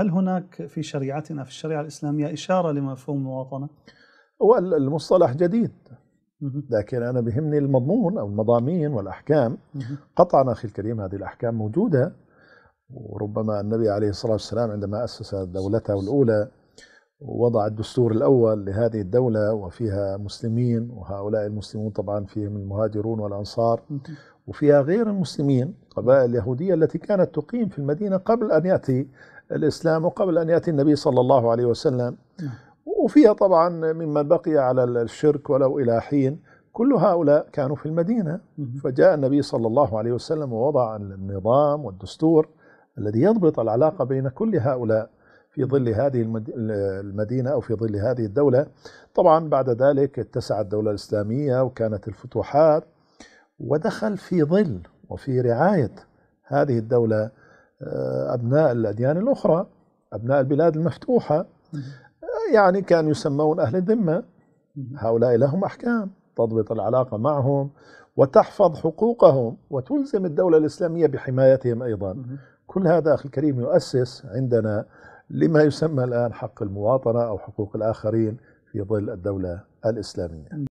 هناك في شريعتنا في الشريعة الإسلامية إشارة لمفهوم المواطنة؟ هو المصطلح جديد لكن أنا بهمني المضمون أو المضامين والأحكام. قطعا أخي الكريم هذه الأحكام موجودة وربما النبي عليه الصلاة والسلام عندما أسس دولته الأولى ووضع الدستور الأول لهذه الدولة وفيها مسلمين وهؤلاء المسلمون طبعا فيهم المهاجرون والأنصار وفيها غير المسلمين قبائل اليهودية التي كانت تقيم في المدينة قبل أن يأتي الإسلام وقبل أن يأتي النبي صلى الله عليه وسلم. وفيها طبعا ممن بقي على الشرك ولو إلى حين كل هؤلاء كانوا في المدينة فجاء النبي صلى الله عليه وسلم ووضع النظام والدستور الذي يضبط العلاقة بين كل هؤلاء في ظل هذه المدينة أو في ظل هذه الدولة. طبعا بعد ذلك اتسعت الدولة الإسلامية وكانت الفتوحات ودخل في ظل وفي رعاية هذه الدولة آه، أبناء الأديان الأخرى أبناء البلاد المفتوحة. يعني كانوا يسمون أهل الذمة. هؤلاء لهم أحكام تضبط العلاقة معهم وتحفظ حقوقهم وتلزم الدولة الإسلامية بحمايتهم أيضا. كل هذا أخي الكريم يؤسس عندنا لما يسمى الآن حق المواطنة أو حقوق الآخرين في ظل الدولة الإسلامية.